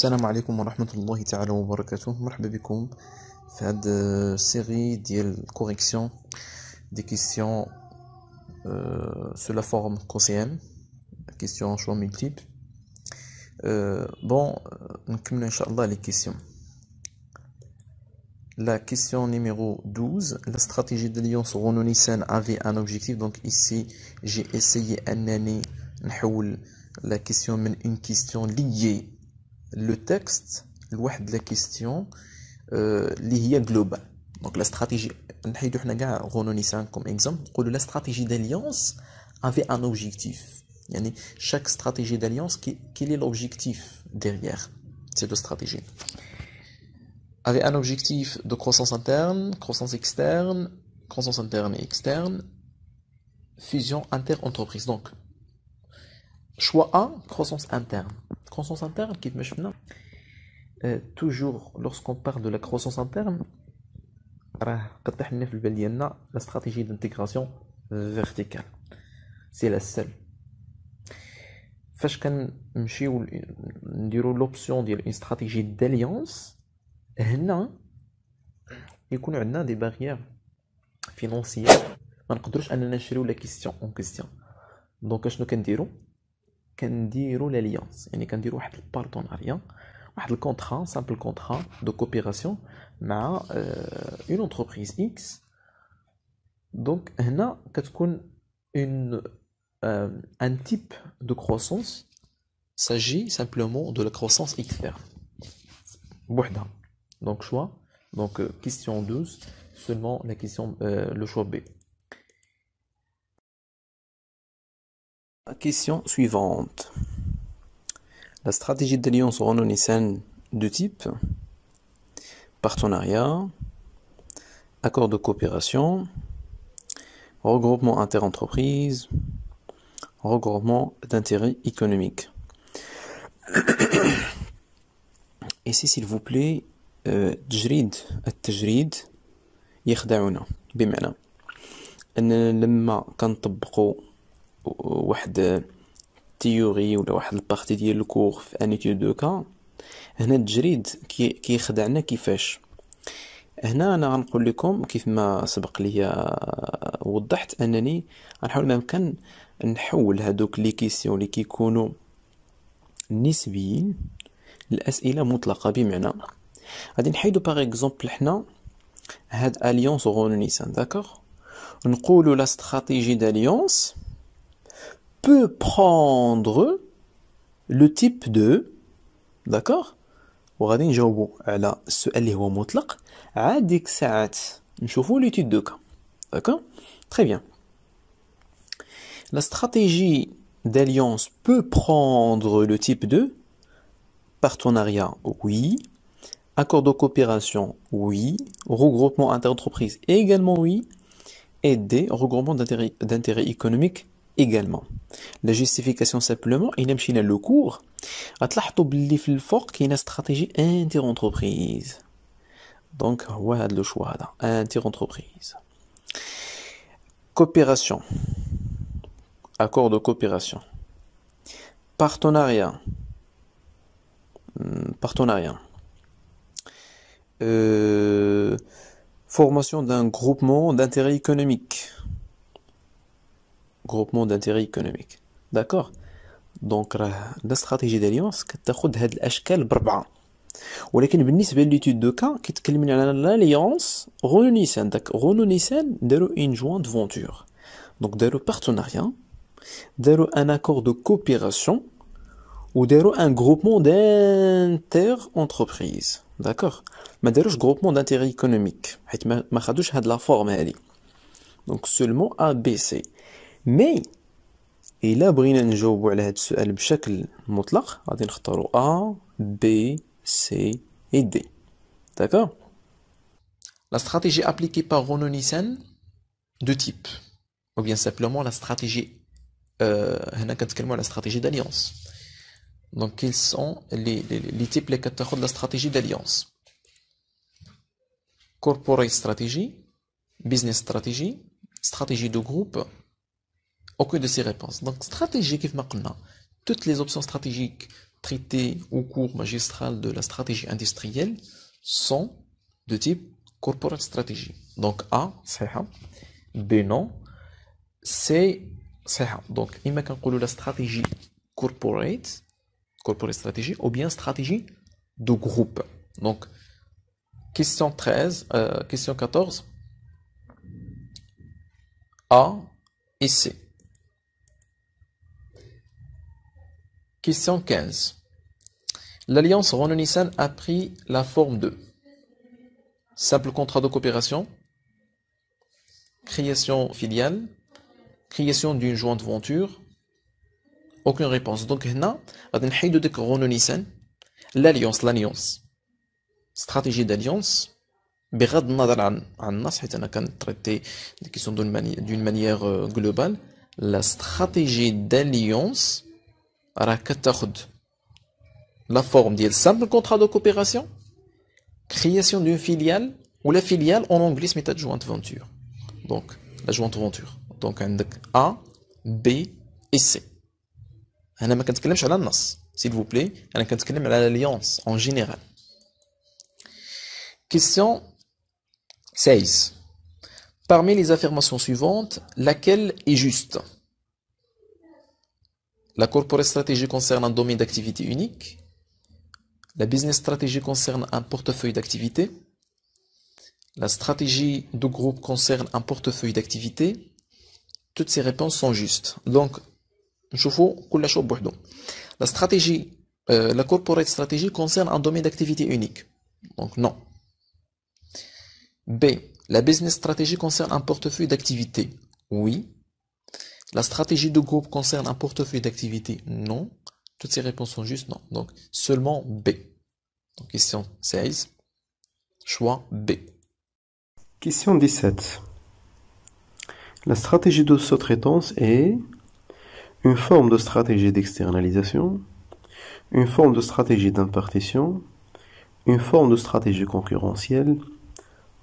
السلام عليكم ورحمة الله تعالى وبركاته مرحبا بكم في هاد السيري ديال كوريكسيون دي كيسيون سو لا فورم كوسيام كيسيون شوا ملتيبل بون نكملو ان شاء الله لي كيسيون La question numéro 12, la stratégie d'alliance Renault-Nissan avait un objectif. Donc ici, j'ai essayé d'analyser la question, mais une question liée. Le texte, de la question, euh, liée globale. Donc la stratégie, comme exemple, la stratégie d'alliance avait un objectif. Chaque stratégie d'alliance, quel est l'objectif derrière cette stratégie? Avait un objectif de croissance interne, croissance externe, croissance interne et externe, fusion inter-entreprise. Donc, choix A, croissance interne. Croissance interne, qui maintenant, euh, toujours lorsqu'on parle de la croissance interne, la stratégie d'intégration verticale. C'est la seule. فاش كنمشيو نديرو l'option ديال une stratégie d'alliance هنا يكون عندنا دي باريير فينونسيير ما نقدروش اننا نشريو لا كيستيون اون كيستيون دونك اشنو كنديرو كنديرو لاليونس يعني كنديرو واحد البارتناريا واحد الكونترا سامبل كونترا دو كوبيراسيون مع اون انتربريز اكس دونك هنا كتكون اون ان تيب دو كروسونس s'agit simplement de la croissance externe بوحدها Donc choix. Donc euh, question 12, seulement la question, euh, le choix B. La question suivante. La stratégie d'alliance Renault-Nissan de type partenariat, accord de coopération, regroupement inter-entreprise, regroupement d'intérêt économique. Ici, s'il vous plaît, تجريد التجريد يخدعنا بمعنى ان لما كنطبقوا واحد تيوري ولا واحد البارتي ديال الكور في ان دو كا هنا التجريد كيخدعنا كيفاش. هنا أنا غنقول لكم كيف ما سبق لي وضحت أنني غنحاول ما امكن نحول هادوك لي كيسيون اللي كيكونوا نسبيين الاسئله مطلقة بمعنى. غادي نحيدو باغ اكزومبل حنا هاد اليونس غونو نيسان داكوغ نقولو لا استراتيجي d'alliance peut prendre le type de d'accord وغادي نجاوبو على السؤال اللي هو مطلق عاد ديك الساعات نشوفو ليتود دو كا داكوغ تري بيان La stratégie d'alliance peut prendre le type de partenariat, oui. Accord de coopération, oui. Regroupement inter-entreprise, également oui. Et des regroupements d'intérêt économique, également. La justification simplement, il aime le cours. غتلاحظوا باللي في الفوق كاينه stratégie inter-entreprise. Donc, voilà le choix هذا inter-entreprise. Coopération. Accord de coopération. Partenariat. Partenariat. Euh, formation d'un groupement d'intérêt économique. Groupement d'intérêt économique. D'accord Donc, la stratégie d'alliance كتاخد هاد الاشكال بربعه ولكن بالنسبه لليتود دو كا كيتكلمنا على l'alliance Renault Nissan داك Renault Nissan داروا une joint venture donc داروا partenariat داروا un accord de coopération ou داروا un groupement d'inter-entreprises d'accord ما داروش groupement d'intérêt économique حيت ما خدوش هاد لا فورم هادي دونك سولمون ا بي سي مي الا بغينا نجاوبو على هاد السؤال بشكل مطلق غادي نختارو ا بي سي et D. D'accord La stratégie appliquée par Renault Nissan, de type. Ou bien simplement la stratégie, euh, la stratégie d'alliance. Donc, quels sont les, les, les types, les catégories de la stratégie d'alliance Corporate strategy, business strategy, stratégie de groupe, aucune de ces réponses. Donc, stratégie, toutes les options stratégiques traités au cours magistral de la stratégie industrielle sont de type corporate strategy. Donc A, c'est B, non. C, c'est Donc, il m'a la stratégie corporate, corporate strategy, ou bien stratégie de groupe. Donc, question 13, euh, question 14, A et C. Question 15. L'alliance Renault-Nissan a pris la forme de simple contrat de coopération, création filiale, création d'une jointe venture, aucune réponse. Donc, là, on a Renault-Nissan, l'alliance, l'alliance, stratégie d'alliance, بغض النظر عن عن النص حيت انا كنتريتي دي كيسيون دون مانيير جلوبال لا استراتيجي d'alliance راه كتاخد la forme ديال simple contrat de coopération création d'une filiale ou la filiale en anglais سميتها joint venture donc la jointe venture donc عندك A B et C انا ما كنتكلمش على النص s'il vous plaît انا كنتكلم على l'alliance en général question 16 parmi les affirmations suivantes laquelle est juste La corporate stratégie concerne un domaine d'activité unique. La business stratégie concerne un portefeuille d'activité. La stratégie de groupe concerne un portefeuille d'activité. Toutes ces réponses sont justes. Donc, la stratégie, euh, la corporate stratégie concerne un domaine d'activité unique. Donc, non. B. La business stratégie concerne un portefeuille d'activité. Oui. La stratégie de groupe concerne un portefeuille d'activité Non. Toutes ces réponses sont justes Non. Donc, seulement B. Question 16. Choix B. Question 17. La stratégie de sous-traitance est une forme de stratégie d'externalisation, une forme de stratégie d'impartition, une forme de stratégie concurrentielle.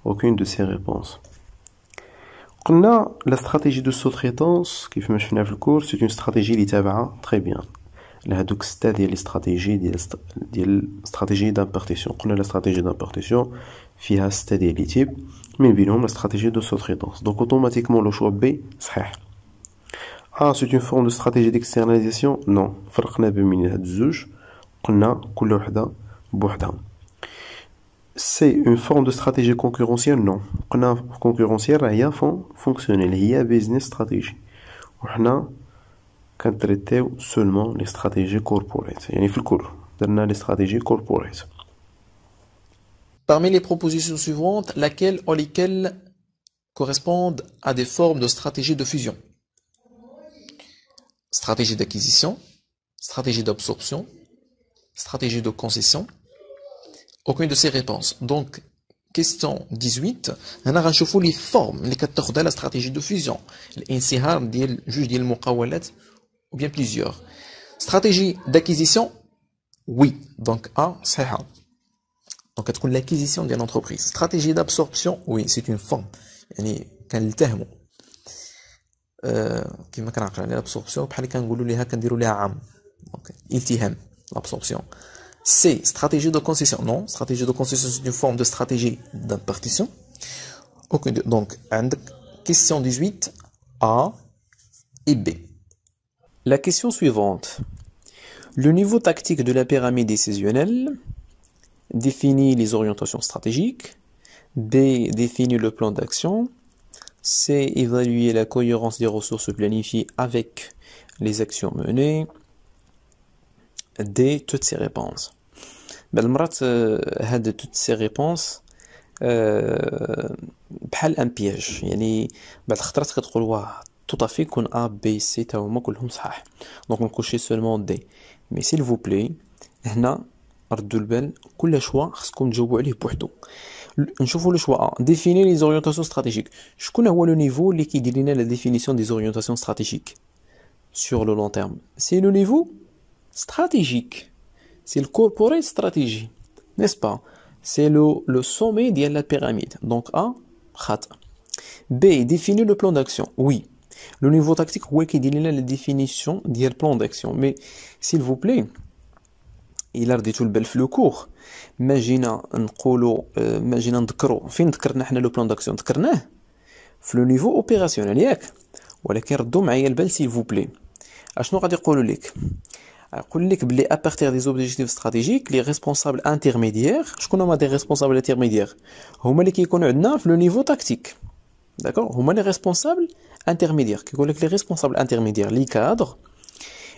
Aucune de ces réponses. قلنا لا استراتيجي دو سوتريتونس كيف ما شفنا في الكورس سي اون استراتيجي اللي تابعة. تري بيان لهادوك ستة ديال استراتيجي ديال ديال استراتيجي دامبارتيسيون قلنا لا استراتيجي دامبارتيسيون فيها ستة ديال لي تيب من بينهم لا استراتيجي دو سوتريتونس دونك اوتوماتيكمون لو شوا بي صحيح. ا سي اون فورم دو استراتيجي ديكسترناليزاسيون نو فرقنا بين هاد الزوج. قلنا كل وحدة بوحدها. C'est une forme de stratégie concurrentielle Non. قلنا concurrentielle هي fonctionnelle هي business strategy وحنا كنتريتيو seulement les stratégies corporate يعني في الكور درنا les stratégies corporate Parmi les propositions suivantes, laquelle ou lesquelles correspondent à des formes de stratégie de fusion Stratégie d'acquisition, stratégie d'absorption, stratégie de concession, aucune de ces réponses. Donc, question 18, on a les formes les de la stratégie de fusion. L'insihar ديال juge ديال المقاولات ou bien plusieurs. Stratégie d'acquisition oui. Donc A صحيحة. Donc تكون l'acquisition d'une entreprise. Stratégie d'absorption oui, c'est une forme. يعني كنلتهموا كما كنعقل على l'absorption بحال كنقولوا ليها كنديروا ليها عام. Donc التهام l'absorption. C. Stratégie de concession. Non, stratégie de concession, c'est une forme de stratégie d'impartition. Donc, question 18, A et B. La question suivante. Le niveau tactique de la pyramide décisionnelle définit les orientations stratégiques. B. Définit le plan d'action. C. Évaluer la cohérence des ressources planifiées avec les actions menées. D toutes ces réponses بالمرات هاد toutes ces réponses بحال ان بياج يعني بعد الخطرات كتقول واه tout à fait يكون ا بي سي تا هما كلهم صحاح دونك نكوشي سولمون دي مي سيل فو بلي هنا ردوا البال كل شوا خصكم تجاوبوا عليه بوحدو نشوفوا لو شوا ا ديفيني لي زورينتاسيون استراتيجيك شكون هو لو نيفو اللي كيدير لنا لا ديفينيسيون دي زورينتاسيون استراتيجيك sur le long terme c'est le niveau stratégique c'est le corporate stratégie, n'est-ce pas C'est le, le sommet de la pyramide. Donc A, khat. B, définir le plan d'action. Oui. Le niveau tactique, oui, qui dit la définition du plan d'action. Mais, s'il vous plaît, الا رديتو البال في لو كور ما جينا نقولوا ما جينا نذكروا فين ذكرنا حنا لو بلان داكسيون ذكرناه في لو نيفو اوبيراسيونيل ياك ولكن ردوا معايا البال سيل فو بلي اشنو غادي يقولوا لك à partir des objectifs stratégiques, les responsables intermédiaires, je connais des responsables intermédiaires, qui le niveau tactique. D'accord les responsables intermédiaires, les responsables intermédiaires, les cadres,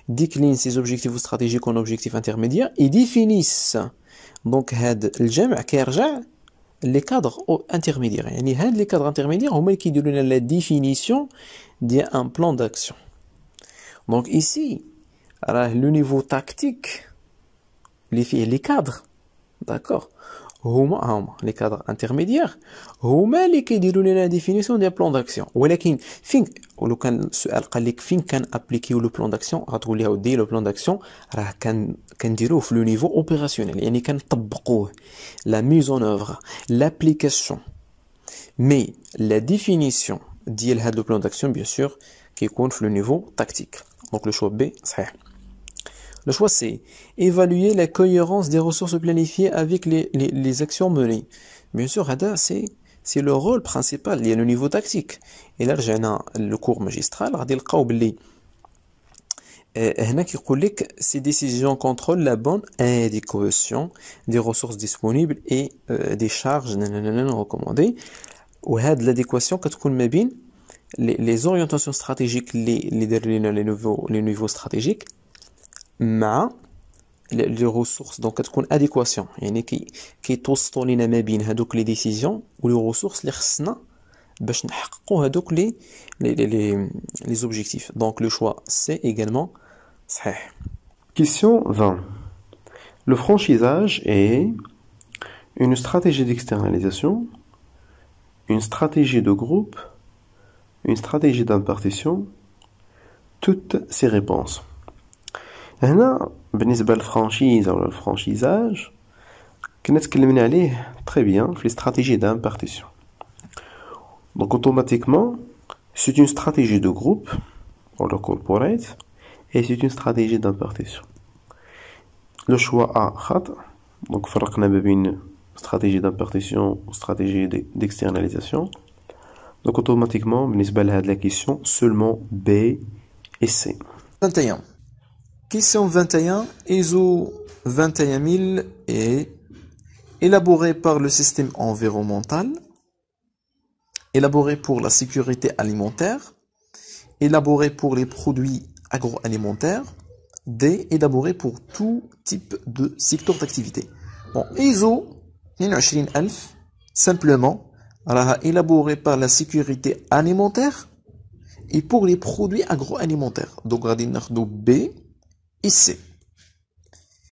déclinent ces objectifs stratégiques en objectifs intermédiaires et définissent. Donc, les cadres intermédiaires. Les cadres intermédiaires, qui donnent la définition d'un plan d'action. Donc, ici, le niveau tactique اللي فيه les cadres d'accord هما هما لي كادر انترميديير هما اللي كيديروا لنا ديفينيسيون ديال بلان داكسيون ولكن فين ولو كان السؤال قال لك فين كان ابليكيو لو بلان داكسيون غتقول لي اودي لو بلان داكسيون راه كان كنديروه في لو نيفو اوبيراسيونيل يعني كنطبقوه لا ميز اون اوفر لابليكاسيون مي لا ديفينيسيون ديال هاد لو بلان داكسيون بيان سور كيكون في لو نيفو تاكتيك دونك لو شوا بي صحيح Le choix C. Évaluer la cohérence des ressources planifiées avec les, les, les actions menées. Bien sûr, c'est c'est le rôle principal, il y a le niveau tactique. Et là, j'ai le cours magistral, غادي نلقاو بلي هنا كيقول لك ces décisions contrôlent la bonne adéquation des ressources disponibles et euh, des charges recommandées وهاد l'adéquation كتكون ما بين les, les orientations stratégiques اللي اللي دار لنا les nouveaux les niveaux stratégiques مع لي ريسورس دونك كتكون اديكواسيون يعني كي كيتوسطوا لينا ما بين هذوك لي ديسيزيون ولي ريسورس اللي خصنا باش نحققوا هذوك لي لي لي لي زوبجيكتيف دونك لو شوا سي également صحيح Question 20. Le franchisage est une stratégie d'externalisation, une stratégie de groupe, une stratégie d'impartition, toutes ces réponses. هنا بالنسبة للفرانشيز أو الفرانشيزاج كنا تكلمنا عليه تري بيان في استراتيجي دامبارتيسيون دونك اوتوماتيكمون سي اون استراتيجي دو جروب ولا كوربوريت اي سي اون استراتيجي دامبارتيسيون لو شوا ا خطأ دونك فرقنا ما بين استراتيجي دامبارتيسيون و استراتيجي ديكسترناليزاسيون دونك اوتوماتيكمون بالنسبة لهاد لا كيسيون سولمون بي et C. 21 Question 21. ISO 21000 est élaboré par le système environnemental, élaboré pour la sécurité alimentaire, élaboré pour les produits agroalimentaires, D, élaboré pour tout type de secteur d'activité. Bon, ISO 22000, simplement, élaboré par la sécurité alimentaire et pour les produits agroalimentaires. Donc, on va B, ici